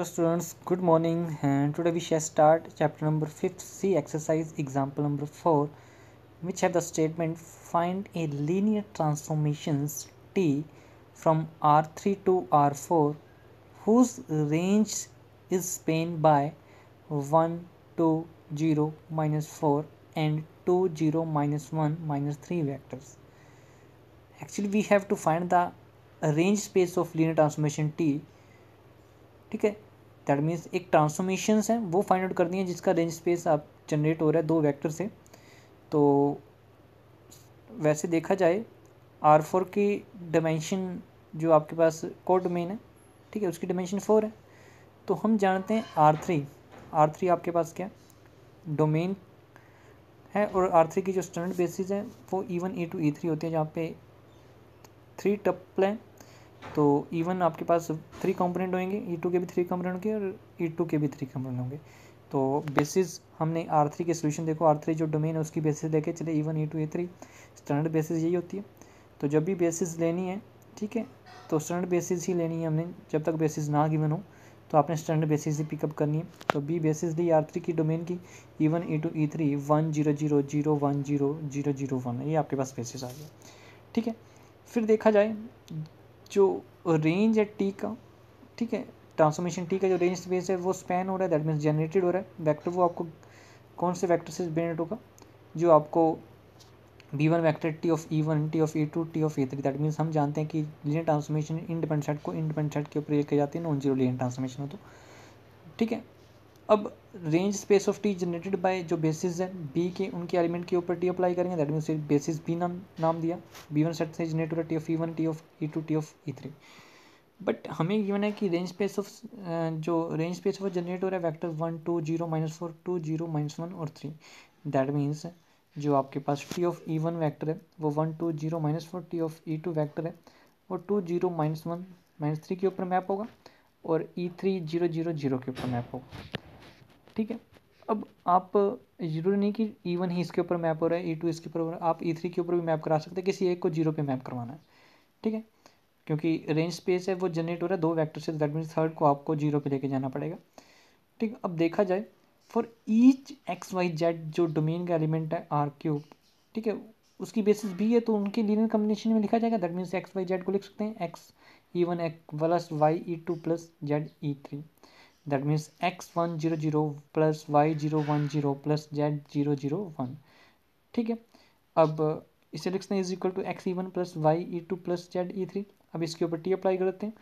Hello students, good morning and today we shall start chapter number 5th C exercise example number 4 which have the statement find a linear transformations T from R3 to R4 whose range is spanned by 1, 2, 0, minus 4 and 2, 0, minus 1, minus 3 vectors. Actually we have to find the range space of linear transformation T ठीक है That means एक transformations हैं, वो find out करनी है जिसका range space आप generate हो रहा है दो वैक्टर से। तो वैसे देखा जाए आर फोर की डायमेंशन जो आपके पास कोड डोमेन है, ठीक है, उसकी डायमेंशन फोर है। तो हम जानते हैं आर थ्री आर थ्री आपके पास क्या डोमेन है और आर थ्री की जो स्टैंडर्ड बेसिस है, वो e one e two e three होती है, जहाँ पे थ्री टप्पल हैं। तो इवन आपके पास थ्री कंपोनेंट होंगे ई टू के भी थ्री कंपोनेंट होंगे और ई टू के भी थ्री कंपोनेंट होंगे। तो बेसिस हमने आर थ्री के सोल्यूशन देखो आर थ्री जो डोमेन है उसकी बेसिस लेके चले E one E two A three standard basis यही होती है। तो जब भी बेसिस लेनी है, ठीक है तो स्टैंडर्ड बेसिस ही लेनी है हमने, जब तक बेसिस ना गिवन हो तो आपने स्टैंडर्ड बेसिस ही पिकअप करनी है। तो बी बेसिस ली आर थ्री की डोमेन की E one E two E three one zero zero zero one zero zero zero one ये आपके पास बेसिस आ गया, ठीक है। फिर देखा जाए जो रेंज है टी का, ठीक है ट्रांसफॉर्मेशन टी का जो रेंज स्पेस है, वो स्पैन हो रहा है दैट मीन्स जनरेटेड हो रहा है। वैक्टर वो आपको, कौन से वैक्टर से जनरेट होगा? जो आपको B one vector T of E one T of E two T of E three that means हम जानते हैं कि लीनियर ट्रांसफॉर्मेशन इंडिपेंडेंट सेट को इंडिपेंडेंट सेट के ऊपर लेके जाती है नॉन ज़ीरो लीनियर ट्रांसफॉर्मेशन हो तो। ठीक है? अब range space of T generated by जो बेसिस हैं बी के, उनके एलिमेंट के ऊपर टी अप्लाई करेंगे दैट मीन्स बेसिस बी नाम नाम दिया। बी वन सेट से जनरेट हो रहा T of E one T of E two T of E three but हमें गिवन है कि रेंज स्पेस ऑफ़ जो रेंज स्पेस ऑफ़ जनरेट हो रहा है vector one two zero minus four two zero minus one और three that means जो आपके पास T of E one vector है, वो one two zero minus four T of E two vector है वो two zero minus one minus three के ऊपर map होगा, और E three zero zero zero के ऊपर मैप होगा। ठीक है? अब आप ज़रूरी नहीं कि ई वन ही इसके ऊपर मैप हो रहा है ई टू इसके ऊपर हो रहा है, आप ई थ्री के ऊपर भी मैप करा सकते हैं, किसी एक को ज़ीरो पे मैप करवाना है, ठीक है? क्योंकि रेंज स्पेस है, वो जनरेट हो रहा है, दो vector say that means third को आपको ज़ीरो पे लेके जाना पड़ेगा, ठीक अब देखा जाए for each X Y Z जो डोमेन का एलिमेंट है आर क्यूब ठीक है? उसकी बेसिस भी है तो उनके लीनियर कम्बिनेशन में लिखा जाएगा that means X Y Z को लिख सकते हैं X E one X plus Y E two plus Z E three one zero zero plus Y zero one zero plus Z zero zero one ठीक है? अब इसे लिखते हैं is equal to X E one plus Y E two plus Z E three अब इसके ऊपर T apply करते हैं।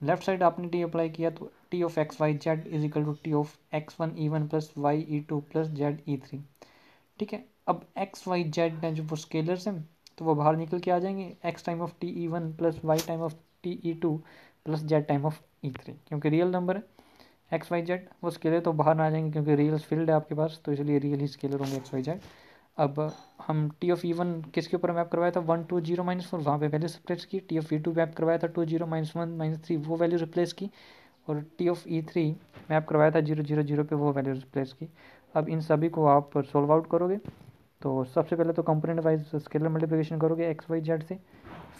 लेफ़्ट साइड आपने टी अप्लाई किया तो T of X Y Z is equal to T of X one E one plus Y E two plus Z E three ठीक है? अब एक्स वाई जेड हैं जो वो स्केलर्स हैं तो वो बाहर निकल के आ जाएँगे। X time of T E one plus Y time of T E two plus Z time of E three क्योंकि रियल नंबर है। एक्स वाई जेड वो स्केलर तो बाहर ना आ जाएँगे क्योंकि रियल फ़ील्ड है आपके पास तो इसलिए रियल ही स्केलर होंगे एक्स वाई जेड अब हम टी ऑफ़ ई वन किसके ऊपर मैप करवाया था? One two zero minus four वहाँ पे वैल्यू रिप्लेस की। T of E two map करवाया था two zero minus one minus three वो वैल्यू रिप्लेस की। और T of E three map करवाया था ज़ीरो ज़ीरो ज़ीरो पे वो वैल्यू रिप्लेस की। अब इन सभी को आप सोल्व आउट करोगे तो सबसे पहले तो कंपोनेंट वाइज स्केलर मल्टीप्लिकेशन करोगे एक्स वाई जेड से।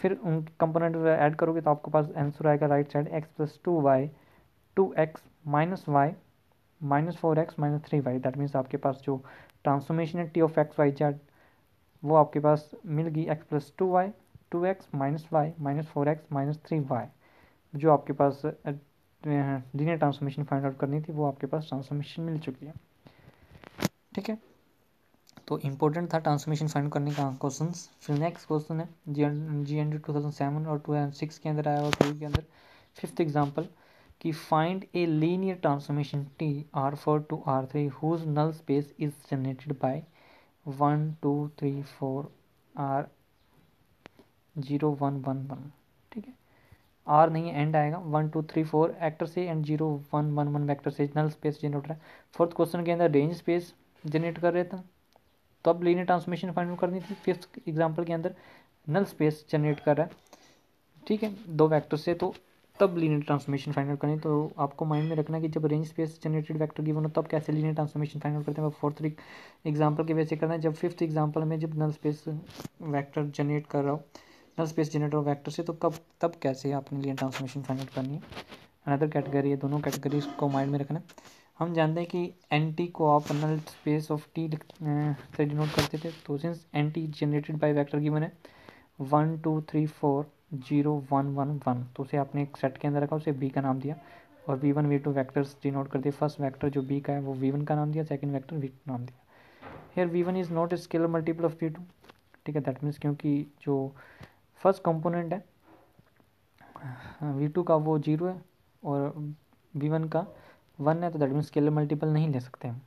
फिर उन कंपोनेंट ऐड करोगे तो आपके पास आंसर आएगा right side X plus two Y two X minus Y, minus four X, minus three Y. That means आपके पास जो ट्रांसफॉर्मेशन है T of X Y Z वो आपके पास मिल गई X plus two Y two X minus Y minus four X minus three Y जो आपके पास लीनियर ट्रांसफॉर्मेशन फाइंड आउट करनी थी, वो आपके पास ट्रांसफॉर्मेशन मिल चुकी है। ठीक है? तो इम्पोर्टेंट था ट्रांसफॉर्मेशन फाइंड करने का क्वेश्चन फिर नेक्स्ट क्वेश्चन है। G N G N D two thousand seven और टू थाउज़ेंड सिक्स के अंदर आया और टू के अंदर। फिफ्थ एग्ज़ाम्पल कि find a linear transformation T R four to R three whose null space is generated by one two three four R zero one one one ठीक है? Are नहीं है एंड आएगा। One two three four vector से and zero one one one vector से null space generate रहा है। Fourth question के अंदर रेंज स्पेस जनरेट कर रहे थे। तो अब लीनियर ट्रांसफॉर्मेशन फाइंड आउट करनी थी। फिफ्थ एग्ज़ाम्पल के अंदर नल स्पेस जनरेट कर रहा है। ठीक है? दो वैक्टर से तो तब लीनियर ट्रांसफॉर्मेशन फाइंड आउट करनी तो आपको माइंड में रखना कि जब range space generated vector given हो, तब कैसे लीनियर ट्रांसफॉर्मेशन फाइंड आउट करते हैं? फोर्थ एग्जांपल के वैसे करना है। जब फिफ्थ एग्जांपल में जब नल स्पेस वेक्टर जनरेट कर रहा हो नल स्पेस जनरेटर वेक्टर से तो कब, तब कैसे आपने लीनियर ट्रांसफॉर्मेशन फाइंड आउट करनी है? अनदर कैटेगरी है, दोनों कैटेगरीज को माइंड में रखना हम जानते हैं कि एन टी को आप नल स्पेस ऑफ़ टी से डिनोट करते थे। तो since N T generated by vector given है one two three four zero one one one. तो उसे आपने एक सेट के अंदर रखा, उसे बी का नाम दिया और V one V two vectors denote कर दिए। फ़र्स्ट वैक्टर जो बी का है, वो वी वन का नाम दिया सेकंड वैक्टर वी टू नाम दिया। Here V one is not scalar multiple of V two ठीक है दैट मीन्स क्योंकि जो फ़र्स्ट कंपोनेंट है वी टू का वो ज़ीरो है और वी वन का वन है तो दैट मीन्स स्केलर मल्टीपल नहीं ले सकते हम।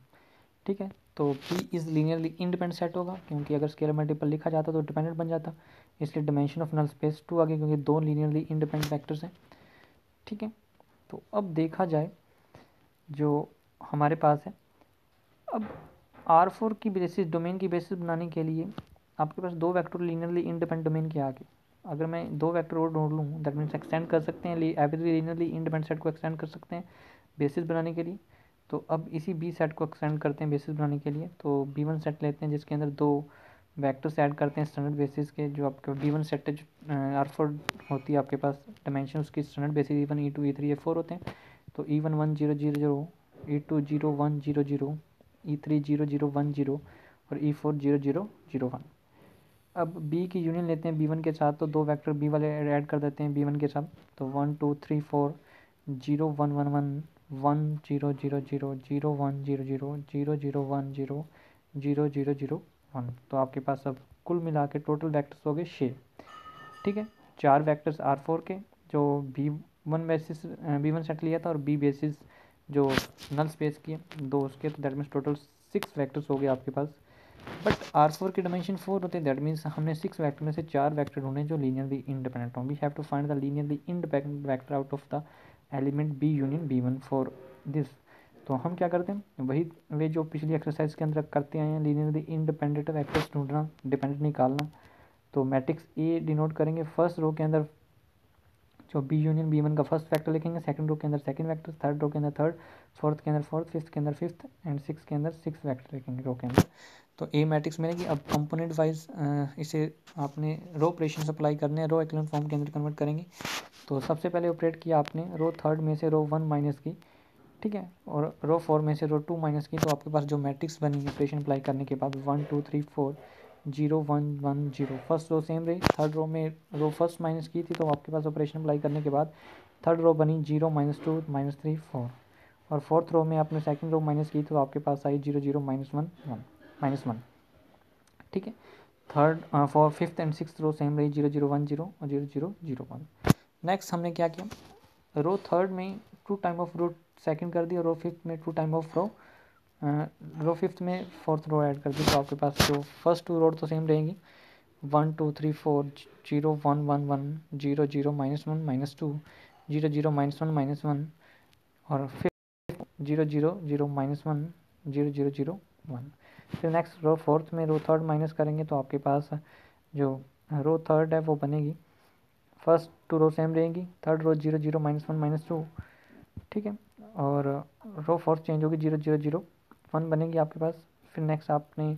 ठीक है तो P is linearly independent set होगा, क्योंकि अगर स्केलर मल्टीपल लिखा जाता तो डिपेंडेंट बन जाता। इसलिए dimension of null space two आ गया क्योंकि दो लीनियरली इंडिपेंडेंट फैक्टर्स हैं। ठीक है? तो अब देखा जाए जो हमारे पास है। अब आर फोर की बेसिस डोमेन की बेसिस बनाने के लिए आपके पास दो वैक्टर लीनियरली इंडिपेंडेंट डोमेन के आगे। अगर मैं दो वैक्टर और ढूंढ लूँ दैट मीन्स एक्सटेंड कर सकते हैं एवरी लीनियरली इंडिपेंडेंट सेट को एक्सटेंड कर सकते हैं बेसिस बनाने के लिए। तो अब इसी बी सेट को एक्सटेंड करते हैं बेसिस बनाने के लिए। तो बी वन सेट लेते हैं, जिसके अंदर दो वैक्टर्स ऐड करते हैं स्टैंडर्ड बेसिस के जो आपके वन सेट जो आर फोर होती है आपके पास डायमेंशन उसकी standard basis E one E two E three A four होते हैं तो E one one zero zero zero E two zero one zero zero E three zero zero one zero और E four zero zero zero one अब B की union लेते हैं B one के साथ तो दो वैक्टर बी वाले ऐड कर देते हैं बी वन के साथ तो one two three four zero one one one one zero zero zero zero one zero zero zero zero one zero zero zero zero one तो आपके पास अब कुल मिला के टोटल वैक्टर्स हो गए छः ठीक है? चार वैक्टर्स आर फोर के, जो B one basis B one set लिया था और बी बेसिस जो नल स्पेस की दो उसके तो that means total six vectors हो गए आपके पास। बट आर फोर के डायमेंशन फोर होते हैं दैट मीन्स हमने सिक्स वैक्टर में से चार वैक्टर ढूंढे जो लीनियरली इंडिपेंडेंट हों। We have to find the linearly independent vector out of the element B union B one for this तो हम क्या करते हैं? वही वे जो पिछली एक्सरसाइज के अंदर करते आए हैं लीनियरली इंडिपेंडेंट वैक्टर्स ढूंढना डिपेंडेंट निकालना तो मैट्रिक्स ए डिनोट करेंगे। फ़र्स्ट रो के अंदर जो बी यूनियन बी वन का फ़र्स्ट फैक्टर लिखेंगे। सेकंड रो के अंदर सेकंड वैक्टर थर्ड रो के अंदर थर्ड फोर्थ के अंदर फोर्थ फिफ्थ के अंदर फिफ्थ एंड सिक्स के अंदर सिक्स वैक्टर लिखेंगे रो के अंदर। तो ए मैट्रिक्स मिलेगी। अब कंपोनेंट वाइज इसे आपने रो ऑपरेशन अप्लाई करने हैं। रो एक्लन फॉर्म के अंदर कन्वर्ट करेंगे। तो सबसे पहले ऑपरेट किया आपने। रो थर्ड में से रो वन माइनस की। ठीक है? और रो फोर में से रो टू माइनस की तो आपके पास जो मैट्रिक्स बनी ऑपरेशन अप्लाई करने के बाद one two three four zero one one zero first row same रही थर्ड रो में रो फ़र्स्ट माइनस की थी तो आपके पास ऑपरेशन अप्लाई करने के बाद थर्ड रो बनी zero minus two minus three four और फोर्थ रो में आपने सेकंड रो माइनस की तो आपके पास आई zero zero minus one one minus one ठीक है? Third for fifth and six row same रही ज़ीरो ज़ीरो वन ज़ीरो और zero zero zero one next हमने क्या किया? रो थर्ड में two time of row second कर दी और रो फिफ्थ में two time of row row fifth में फोर्थ रो ऐड कर दी तो आपके पास जो फ़र्स्ट टू रोड तो सेम रहेंगी। One two three four zero one one one zero zero minus one minus two zero zero minus one minus one और फिर zero zero zero minus one zero zero zero one फिर next row fourth में row third minus करेंगे तो आपके पास जो रो third है, वो बनेगी। फ़र्स्ट टू रो सेम रहेंगी third row zero zero minus one minus two ठीक है? और रो फोर्थ चेंज होगी ज़ीरो ज़ीरो ज़ीरो वन बनेगी आपके पास, फिर नेक्स्ट आपने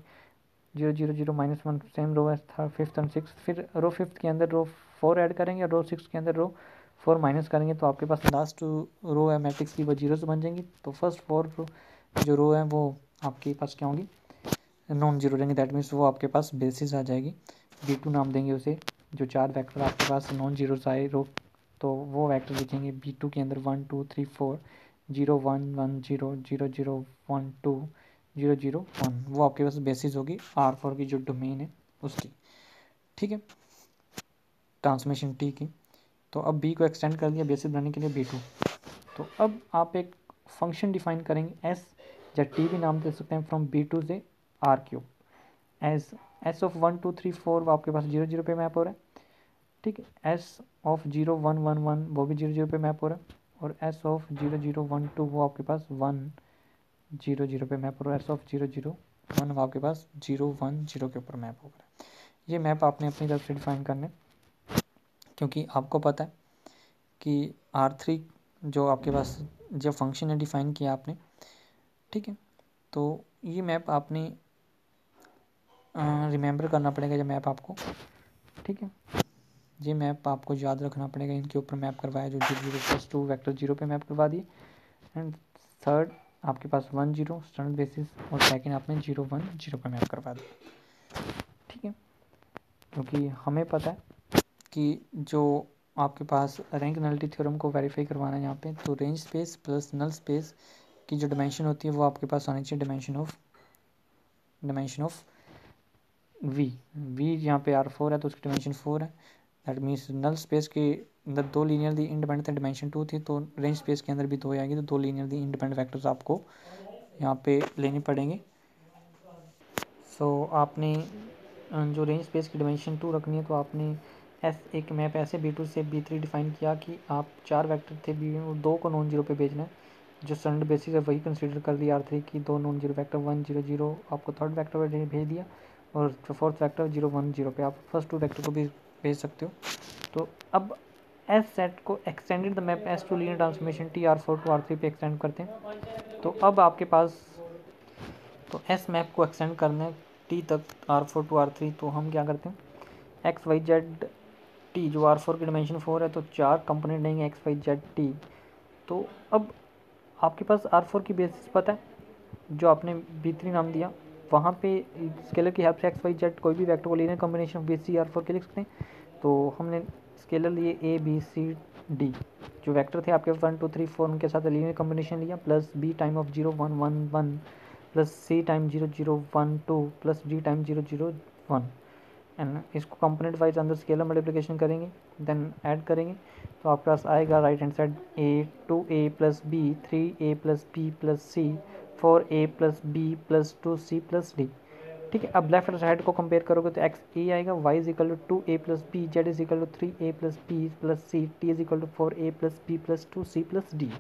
zero zero zero minus one same row third fifth and six फिर रो फिफ्थ के अंदर रो फोर ऐड करेंगे और रो सिक्स के अंदर रो फोर माइनस करेंगे तो आपके पास लास्ट रो है मैट्रिक्स की वो जीरोस बन जाएँगी। तो फ़र्स्ट फोर जो रो है, वो आपके पास क्या होंगी? नॉन ज़ीरो रहेंगे दैट मीन्स वो आपके पास बेसिस आ जाएगी। बी टू नाम देंगे उसे, जो चार वैक्टर आपके पास नॉन ज़ीरो आए रो तो वो वैक्टर लिखेंगे बी टू के अंदर one two three four zero one one zero zero zero one two zero zero one वो आपके पास बेसिस होगी आर फोर की जो डोमेन है, उसकी। ठीक है? ट्रांसमिशन टी की। तो अब बी को एक्सटेंड कर दिया बेसिस बनाने के लिए बी टू तो अब आप एक फ़ंक्शन डिफाइन करेंगे एस या टी भी नाम दे सकते हैं फ्रॉम बी टू से R cube S S of one two three four वो आपके पास ज़ीरो ज़ीरो पे मैप हो रहा है। ठीक है S of zero one one one वो भी ज़ीरो ज़ीरो पे मैप हो रहा है, और S of zero zero one two वो आपके पास वन ज़ीरो ज़ीरो पे मैप हो रहा है S of zero zero one वो आपके पास ज़ीरो वन ज़ीरो के ऊपर मैप हो रहा है। ये मैप आपने अपनी तरफ़ से डिफाइन करने क्योंकि आपको पता है कि आर थ्री जो आपके पास जो फ़ंक्शन है डिफाइन किया आपने, ठीक है? तो ये मैप आपने रिमेंबर करना पड़ेगा जब मैप आपको, ठीक है? ये मैप आपको याद रखना पड़ेगा, इनके ऊपर मैप करवाया, जो zero plus two vector zero पे मैप करवा दिए। एंड थर्ड आपके पास वन ज़ीरो स्टैंडर्ड बेसिस और सेकंड आपने ज़ीरो वन ज़ीरो पे मैप करवा दिया ठीक है? क्योंकि हमें पता है कि जो आपके पास रैंक नल्टी थ्योरम को वेरीफाई करवाना है यहाँ पे तो range space plus null space की जो डिमेंशन होती है, वो आपके पास आनी चाहिए dimension of dimension of V V यहाँ पे आर फोर है तो उसकी डिमेंशन फोर है। दैट मीन्स नल स्पेस के अंदर दो लीनियर दी इंडिपेंडेंट थे डिमेंशन टू थी तो रेंज स्पेस के अंदर भी दो आएगी तो दो लीनियर दी इंडिपेंडेंट वैक्टर्स आपको यहाँ पे लेने पड़ेंगे। सो so, आपने जो रेंज स्पेस की डिमेंशन टू रखनी है तो आपने एस एक मैप ऐसे बी टू से बी थ्री डिफाइन किया कि आप चार वैक्टर थे बी दो को नॉन ज़ीरो पे भेजना है जो स्टैंडर्ड बेसिस है वही कंसिडर कर दिया आर थ्री की दो non zero vector one zero zero आपको थर्ड वैक्टर पर भेज दिया और fourth vector zero one zero पे आप फ़र्स्ट टू वैक्टर को भी भेज सकते हो। तो अब एस सेट को extended the map S to linear transformation T R four to R three पे एक्सटेंड करते हैं। तो अब आपके पास तो एस मैप को एक्सटेंड करना है टी तक R four to R three तो हम क्या करते हैं? एक्स वाई जेड टी जो आर फोर की डिमेंशन फोर है तो चार कंपोनेंट लेंगे एक्स वाई जेड टी तो अब आपके पास आर फोर की बेसिस पता है, जो आपने बी थ्री नाम दिया। वहाँ पे स्केलर की हेल्प से एक्स वाई जेड कोई भी वेक्टर को linear combination B C R four के लिख सकते हैं। तो हमने स्केलर लिए ए बी सी डी जो वेक्टर थे आपके वन टू थ्री फोर उनके साथ लीनियर कॉम्बिनेशन लिया plus B time of zero one one one plus C time zero zero one two plus D time zero zero one and इसको component wise अंदर scalar multiplication करेंगे then add करेंगे। तो आपके पास आएगा right hand side A two A plus B three A plus B plus C four A plus B plus two C plus D ठीक है, अब लेफ़्ट साइड को कंपेयर करोगे तो एक्स ए आएगा Y is equal to two A plus B Z is equal to three A plus B plus C T is equal to four A plus B plus two C plus D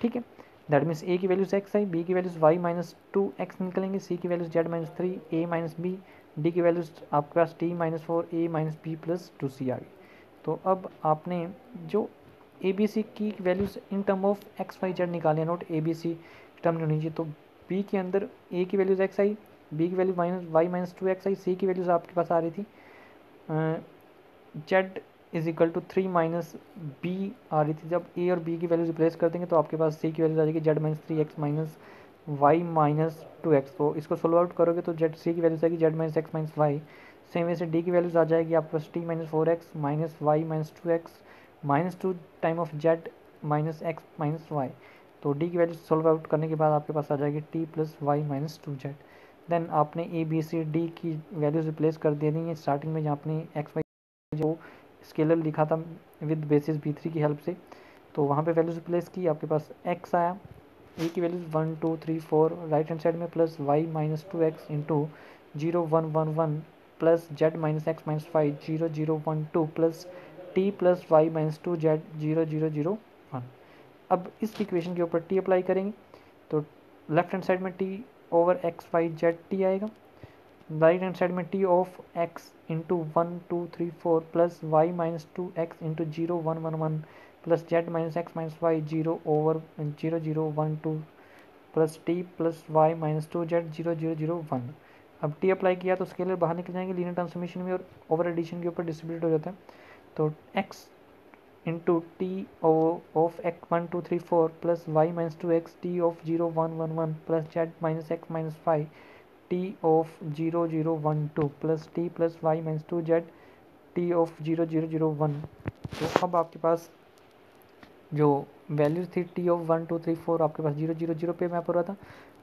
ठीक है? That means A की values X आई B की values Y minus two X निकलेंगे C की values Z minus three A minus B D की values आपके पास T minus four A minus B plus two C आ गई। तो अब आपने जो ए बी सी की values in term of X Y Z निकाले note A B C term नहीं होनी चाहिए तो बी के अंदर ए की वैल्यूज़ एक्स आई बी की value minus Y minus two X आई सी की वैल्यूज़ आपके पास आ रही थी। Z is equal to three minus B आ रही थी। जब ए और बी की वैल्यूज़ रिप्लेस कर देंगे तो आपके पास सी की वैल्यूज़ आ जाएगी Z minus three X minus Y minus two X तो इसको सोल्व आउट करोगे तो जेड सी की वैल्यूज़ आएगी Z minus X minus Y same way से डी की वैल्यूज़ आ जाएगी, आपके पास T minus four X minus Y minus two X minus two time of Z minus X minus Y तो डी की value solve out करने के बाद आपके पास आ जाएगी T plus Y minus two Z then आपने ए बी सी डी की वैल्यूज़ रिप्लेस कर दे दी है स्टार्टिंग में जहाँ आपने एक्स वाई जो स्केलर लिखा था विद बेसिस बी थ्री की हेल्प से तो वहाँ पे वैल्यूज़ रिप्लेस की, आपके पास एक्स आया। ए की values one two three four right hand side में plus Y minus two X into zero one one one plus Z minus X minus five zero zero one two plus T plus Y minus two Z zero zero zero अब इस equation के ऊपर T apply करेंगे तो left hand side में T over X Y Z T आएगा। Right hand side में T of X into one two three four plus Y minus two X into zero one one one plus Z minus X minus Y zero over zero zero one two plus T plus Y minus two Z zero zero zero one अब T apply किया तो scalar बाहर निकल जाएँगे linear transformation में और over addition के ऊपर डिस्ट्रीब्यूट हो जाता है। तो X into T O of X one two three four plus Y minus two X T of zero one one one plus Z minus X minus five T of zero zero one two plus T plus Y minus two Z T of zero zero zero one तो अब आपके पास जो values थी T of one two three four आपके पास zero zero zero पे map हो रहा था,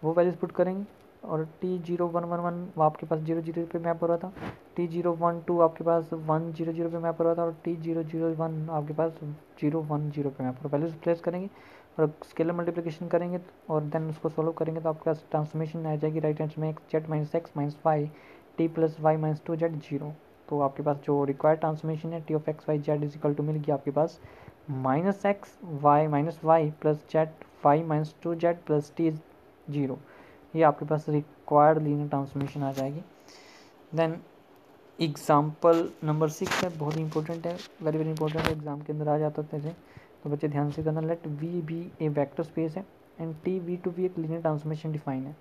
वो वैल्यूज़ पुट करेंगे। और T zero one one one वो आपके पास ज़ीरो ज़ीरो पे मैप हो रहा था। टी ज़ीरो वन टू आपके पास वन ज़ीरो ज़ीरो पे मैप हो रहा था और टी ज़ीरो ज़ीरो वन आपके पास ज़ीरो वन ज़ीरो पे मैप हो रहा पहले वैल्यूज़ प्लेस करेंगे और स्केलर मल्टीप्लिकेशन करेंगे और देन उसको सोल्व करेंगे तो आपके पास ट्रांसफॉर्मेशन आ जाएगी। राइट हैंड में Z minus X minus Y T plus Y minus two Z zero तो आपके पास जो रिक्वायर्ड ट्रांसफॉर्मेशन है T of X Y Z is equal to मिल गया आपके पास minus X Y minus Y plus Z Y minus two Z plus T zero ये आपके पास रिक्वायर्ड लीनियर ट्रांसफॉर्मेशन आ जाएगी। देन एग्ज़ाम्पल नंबर सिक्स है, बहुत इंपॉर्टेंट है वेरी वेरी इंपॉर्टेंट है। एग्ज़ाम के अंदर आ जाता है तो बच्चे ध्यान से करना let V be a vector space है and T V to be एक लीनियर ट्रांसफॉर्मेशन डिफाइन है।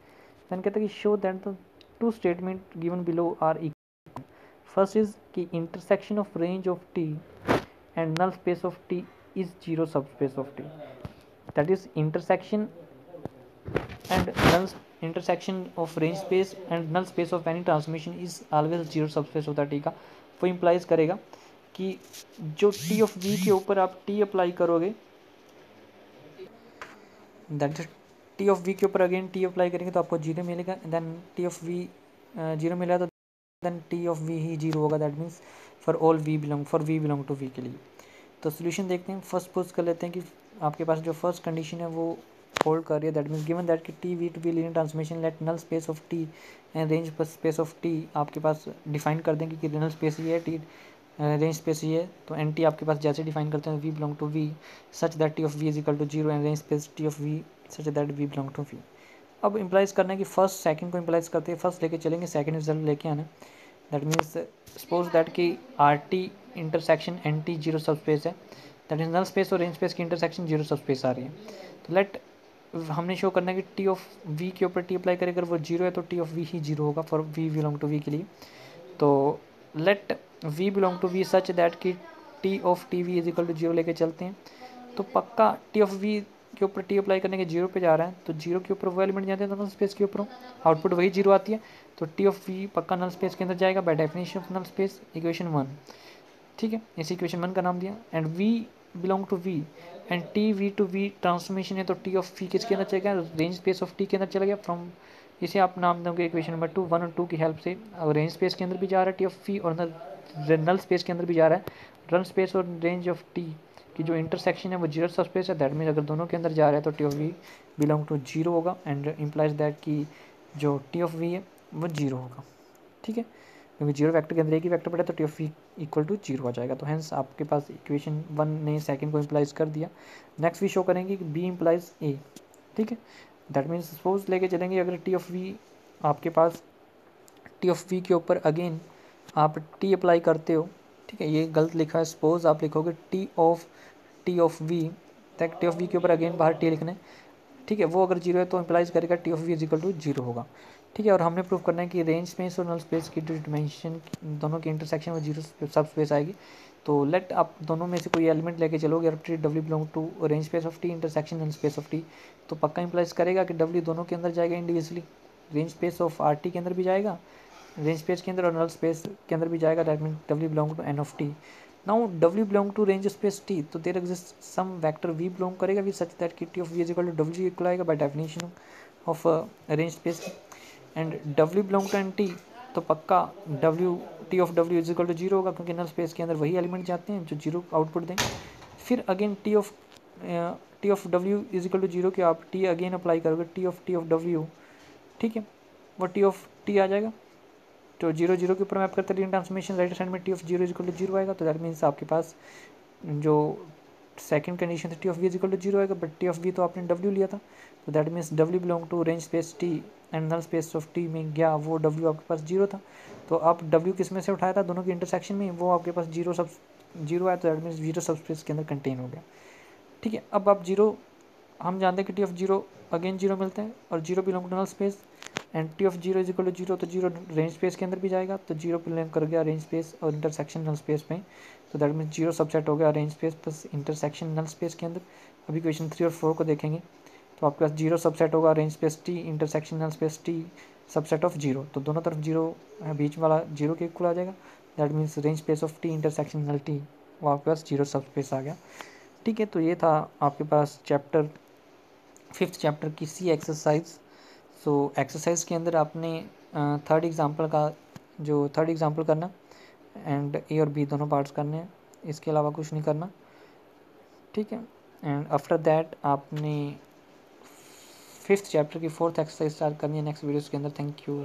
देन कहते हैं कि show that the two statement given below are equal first is कि intersection of range of T and null space of T is zero sub space of T that is intersection and null intersection of range space and null space of any transmission is always zero sub space होता है T का वो implies करेगा कि जो T of V के ऊपर आप टी अप्लाई करोगे दैट टी ऑफ़ वी के ऊपर अगेन टी अप्लाई करेंगे तो आपको ज़ीरो मिलेगा then T of V zero मिला तो देन टी ऑफ़ वी ही ज़ीरो होगा that means for all V belong for V belong to V के लिए। तो सोल्यूशन देखते हैं फ़र्स्ट पोज कर लेते हैं कि आपके पास जो फ़र्स्ट कंडीशन है वो होल्ड कर रही है दैट मीन्स गिवन दैट कि T V to be linear transmission let null space of T and range space of T आपके पास डिफाइन कर देंगे कि नल स्पेस ये है टी रेंज स्पेस ये है तो एन टी आपके पास जैसे डिफाइन करते हैं V belong to V such that T of V is equal to zero and range space T of V such that V belong to V अब implies करना है कि फ़र्स्ट सेकंड को implies करते हैं फ़र्स्ट लेके चलेंगे सेकंड रिज़ल्ट लेके आना। दैट मीन्स सपोज़ दैट कि R T intersection N T zero sub space है दैट इज़ नल स्पेस और रेंज स्पेस की इंटरसेक्शन ज़ीरो सब स्पेस आ रही है। तो लेट हमने शो करना है कि टी ऑफ़ वी के ऊपर टी अप्लाई करें, अगर वो ज़ीरो है तो टी ऑफ़ वी ही ज़ीरो होगा for V belong to V के लिए। तो let V belong to V such that कि T of T V is equal to zero लेके चलते हैं। तो पक्का टी ऑफ़ वी के ऊपर टी अप्लाई करने के ज़ीरो पे जा रहा है तो ज़ीरो के ऊपर वो एलिमेंट जाते हैं नल स्पेस के ऊपर। आउटपुट वही ज़ीरो आती है तो टी ऑफ़ वी पक्का नल स्पेस के अंदर जाएगा by definition of null space equation one ठीक है, इस इक्वेशन वन का नाम दिया। And V belong to V and T V to V transformation है तो टी ऑफ़ वी किसके अंदर चलेगा? रेंज स्पेस ऑफ़ टी के अंदर चला गया फ्रॉम इसे आप नाम दोगे इक्वेशन नंबर टू वन और टू की हेल्प से। और रेंज स्पेस के अंदर भी जा रहा है टी ऑफ़ वी और नल स्पेस के अंदर भी जा रहा है। रन स्पेस और रेंज ऑफ़ टी की जो इंटरसेक्शन है वो ज़ीरो सब स्पेस है। दैट मीन अगर दोनों के अंदर जा रहा है तो T of V belong to zero होगा। एंड इम्प्लाइज दैट कि जो टी ऑफ़ वी है वो ज़ीरो होगा। ठीक है? क्योंकि ज़ीरो वैक्टर के अंदर एक ही वैक्टर पड़े तो T of V equal to zero आ जाएगा। तो हैंस आपके पास इक्वेशन वन ने सेकंड को इम्प्लाइज कर दिया। नेक्स्ट वी शो करेंगे कि बी इम्प्लाइज ए ठीक है? दैट मीन्स सपोज़ लेके चलेंगे, अगर टी ऑफ़ वी आपके पास टी ऑफ़ वी के ऊपर अगेन आप टी अप्लाई करते हो, ठीक है? ये गलत लिखा है। सपोज़ आप लिखोगे T of T of V तक टी ऑफ़ वी के ऊपर अगेन बाहर टी लिखना ठीक है? वो अगर ज़ीरो है तो इम्प्लाइज करेगा T of V is equal to zero होगा। ठीक है, और हमने प्रूव करना है कि रेंज स्पेस और नल स्पेस की डिमेंशन दोनों की इंटरसेक्शन में ज़ीरो सब स्पेस आएगी। तो लेट आप दोनों में से कोई एलिमेंट लेके चलोगे, और T W belong to range space of T intersection null space of T तो पक्का इंप्लाइज करेगा कि डब्ल्यू दोनों के अंदर जाएगा individually range space of R T के अंदर भी जाएगा रेंज स्पेस के अंदर और नल स्पेस के अंदर भी जाएगा that mean W belong to N of T now W belong to range space T तो there exist some vector V belong करेगा वी सच दैट कि T of V is equal to W equal आएगा by definition of range space and W belong to N T तो पक्का W T of W is equal to zero होगा, क्योंकि नल space के अंदर वही element जाते हैं जो ज़ीरो आउटपुट देंगे फिर again T of T of W is equal to zero के आप टी अगेन अप्लाई करोगे T of T of W ठीक है? वो टी ऑफ़ टी आ जाएगा। तो ज़ीरो ज़ीरो के ऊपर मैप करते हैं ट्रांसफॉर्मेशन राइट साइड में T of zero is equal to zero आएगा तो दैट मीन्स आपके पास जो सेकंड कंडीशन थी T of V is equal to zero आएगा बट टी ऑफ़ वी तो आपने डब्ल्यू लिया था। That means W belong to range space T and null space of T में गया वो डब्ल्यू आपके पास ज़ीरो था। तो आप डब्ल्यू किसमें से उठाया था? दोनों के इंटरसेक्शन में वो आपके पास ज़ीरो सब ज़ीरो आया तो दैट मीन्स ज़ीरो सब स्पेस के अंदर कंटेन हो गया। ठीक है, अब आप ज़ीरो हम जानते हैं कि T of zero again zero मिलते हैं और zero belong to null space and T of zero is equal to zero तो ज़ीरो रेंज स्पेस के अंदर भी जाएगा। तो ज़ीरो बिलोंग कर गया रेंज स्पेस और इंटरसेक्शन नल स्पेस में। तो दैट मीन्स ज़ीरो सबसेट हो गया range space plus intersection null space के अंदर। अभी क्वेश्चन थ्री और फोर को देखेंगे। तो आपके पास ज़ीरो सबसेट होगा range space T intersection null space T subset of zero. तो दोनों तरफ़ ज़ीरो बीच वाला ज़ीरो के इक्वल आ जाएगा। That means range space of T intersection null T वो आपके पास ज़ीरो सब स्पेस आ गया। ठीक है तो ये था आपके पास चैप्टर फिफ्थ चैप्टर की सी एक्सरसाइज सो एक्सरसाइज के अंदर आपने थर्ड uh, एग्ज़ाम्पल का जो थर्ड एग्ज़ाम्पल करना एंड ए और बी दोनों पार्ट्स करने हैं। इसके अलावा कुछ नहीं करना। ठीक है एंड आफ्टर दैट आपने फिफ्थ चैप्टर की फोर्थ एक्सरसाइज स्टार्ट करनी है नेक्स्ट वीडियोस के अंदर. Thank you